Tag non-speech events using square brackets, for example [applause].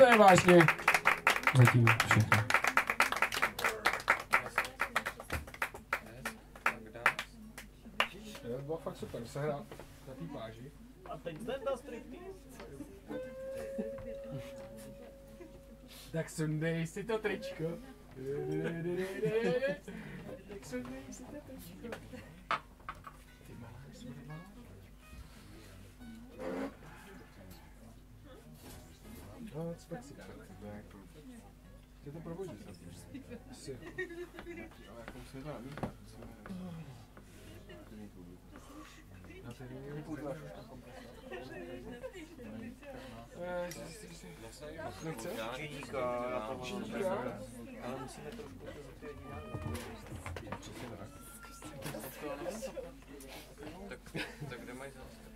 to je vážně zatím všechno. To bylo fakt super, se hrát na té páži. A teď Zenda striptease. Tak sundej si to tričko. [laughs] Tak sundej si to tričko. Namíchat. Na té Nechce? Číka, já to mám Číka? Ale musíme trošku to zapět Přesně tak. Tak, tak kde mají zase?